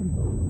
Get on!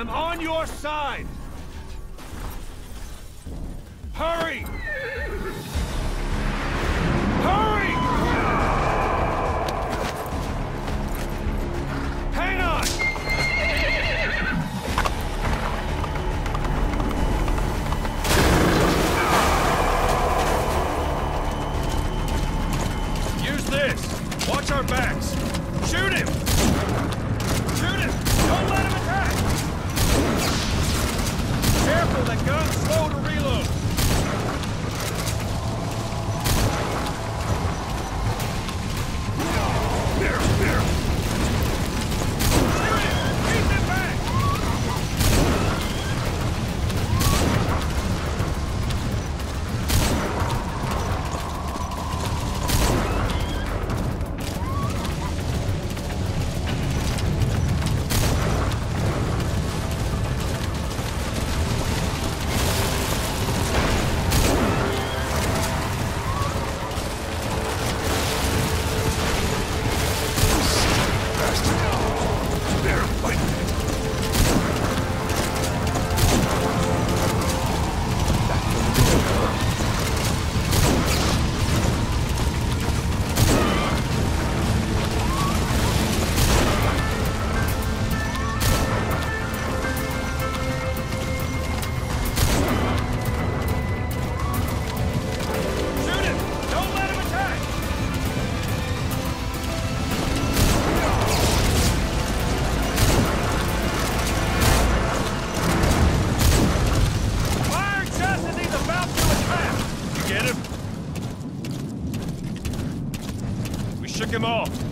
I'm on your side! Hurry! him off.